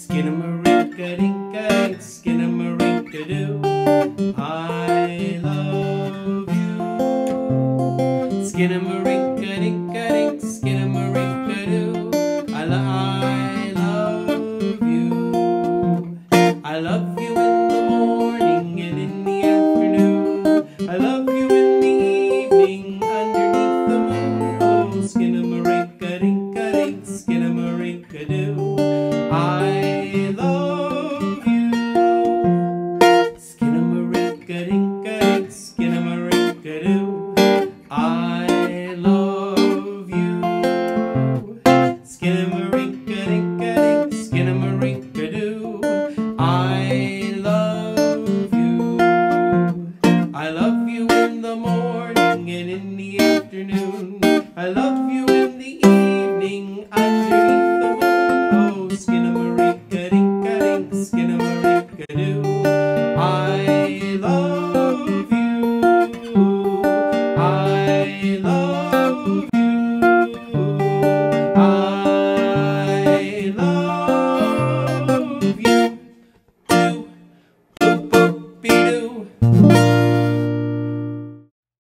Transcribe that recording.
Skinnamarink a dink a dink, skinnamarink a doo. I love you. Skinnamarink a dink a dink, skinnamarink a doo. I, lo I love you. I love you in the morning and in the afternoon. I love you in the evening underneath the moon. Oh, skinnamarink a dink a dink, skinnamarink a doo. I I love you. I love you in the morning and in the afternoon. I love you in the evening underneath the moon. Oh, skinnamarinkadinkadink, skinnamarinkadoo. I love eu